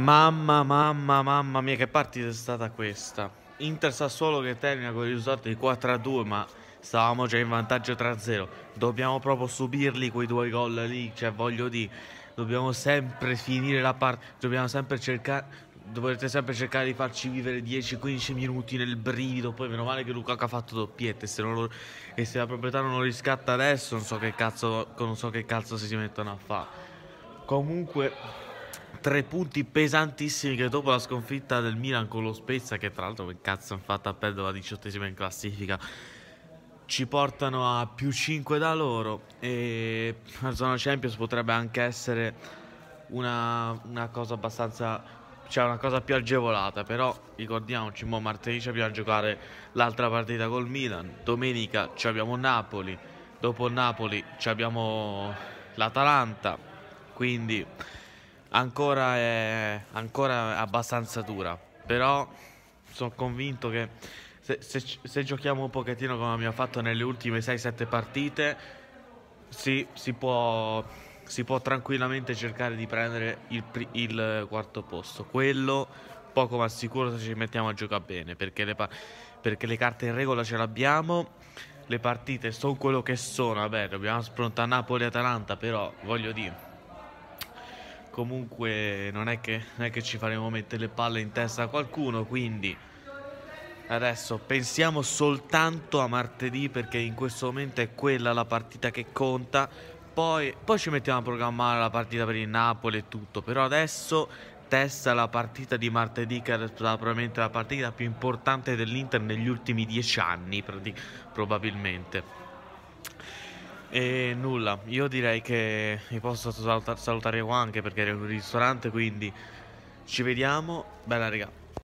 Mamma, mamma, mamma mia, che partita è stata questa. Inter Sassuolo che termina con il risultato di 4-2, ma stavamo già in vantaggio 3-0. Dobbiamo proprio subirli quei due gol lì, cioè voglio dire, dobbiamo sempre finire la partita, dobbiamo sempre cercare dovrete sempre cercare di farci vivere 10-15 minuti nel brivido. Poi meno male che Lukaku ha fatto doppiette. Se lo, e se la proprietà non lo riscatta adesso, non so che cazzo, non so che cazzo si mettono a fare. Comunque, tre punti pesantissimi che dopo la sconfitta del Milan con lo Spezia, che tra l'altro che cazzo hanno fatto a perdere la diciottesima in classifica, ci portano a più 5 da loro. E la zona Champions potrebbe anche essere una, una cosa abbastanza cioè una cosa più agevolata, però ricordiamoci, mo martedì ci abbiamo a giocare l'altra partita col Milan, domenica ci abbiamo Napoli, dopo Napoli ci abbiamo l'Atalanta, quindi ancora è, ancora abbastanza dura, però sono convinto che se, se, se, giochiamo un pochettino come abbiamo fatto nelle ultime 6-7 partite, si, si, può, si, può, tranquillamente cercare di prendere il, il, quarto posto. Quello poco ma sicuro se ci mettiamo a giocare bene, perché le, perché le carte in regola ce l'abbiamo. Le partite sono quello che sono, vabbè, dobbiamo sprontare Napoli e Atalanta, però voglio dire comunque non è, che, non è che ci faremo mettere le palle in testa a qualcuno, quindi adesso pensiamo soltanto a martedì perché in questo momento è quella la partita che conta. Poi, poi ci mettiamo a programmare la partita per il Napoli e tutto, però adesso testa la partita di martedì che è stata probabilmente la partita più importante dell'Inter negli ultimi dieci anni, probabilmente. E nulla, io direi che mi posso salutare qua anche perché ero in un ristorante, quindi ci vediamo. Bella raga.